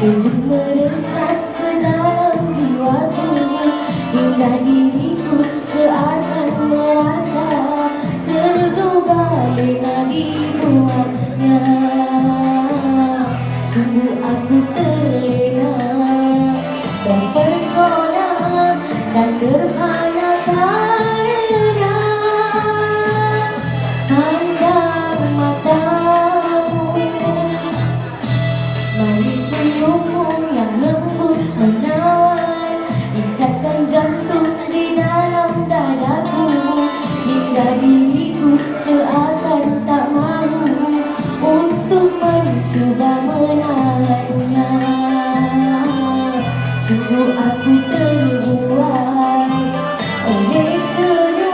Sejuk meresap ke dalam jiwaku. Hingga diriku seakan merasa Terubah lagi buatnya. Sungguh aku terlena Terpersona dan terpana everything you want. Always who you